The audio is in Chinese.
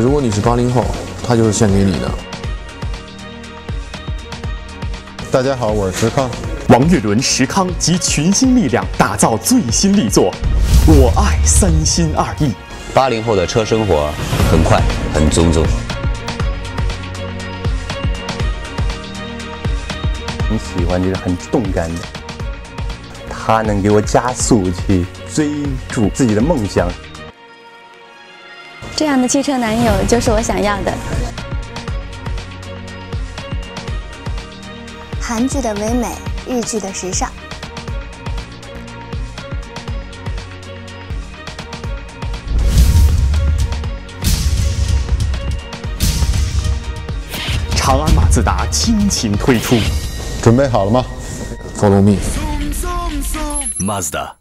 如果你是八零后，它就是献给你的。大家好，我是石康。王岳伦、石康集群星力量打造最新力作《我爱三心二意》。八零后的车生活很快，很尊重。很喜欢就是很动感的，它能给我加速去追逐自己的梦想。这样的汽车男友就是我想要的。韩剧的唯美，日剧的时尚。长安马自达倾情推出，准备好了吗？Follow me。Mazda。